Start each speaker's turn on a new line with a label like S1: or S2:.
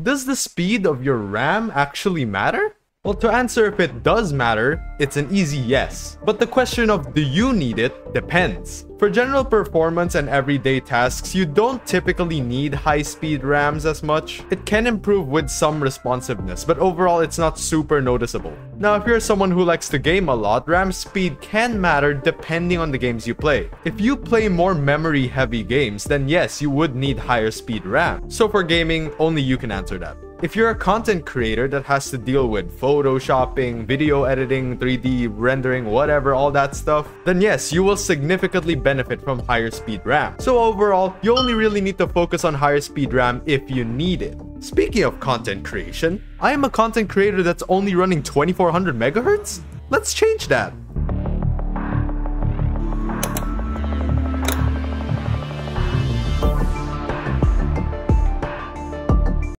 S1: Does the speed of your RAM actually matter? Well, to answer if it does matter, it's an easy yes. But the question of do you need it depends. For general performance and everyday tasks, you don't typically need high-speed RAMs as much. It can improve with some responsiveness, but overall it's not super noticeable. Now, if you're someone who likes to game a lot, RAM speed can matter depending on the games you play. If you play more memory-heavy games, then yes, you would need higher speed RAM. So for gaming, only you can answer that. If you're a content creator that has to deal with photoshopping, video editing, 3D rendering, whatever, all that stuff, then yes, you will significantly benefit from higher speed RAM. So overall, you only really need to focus on higher speed RAM if you need it. Speaking of content creation, I am a content creator that's only running 2400 megahertz? Let's change that.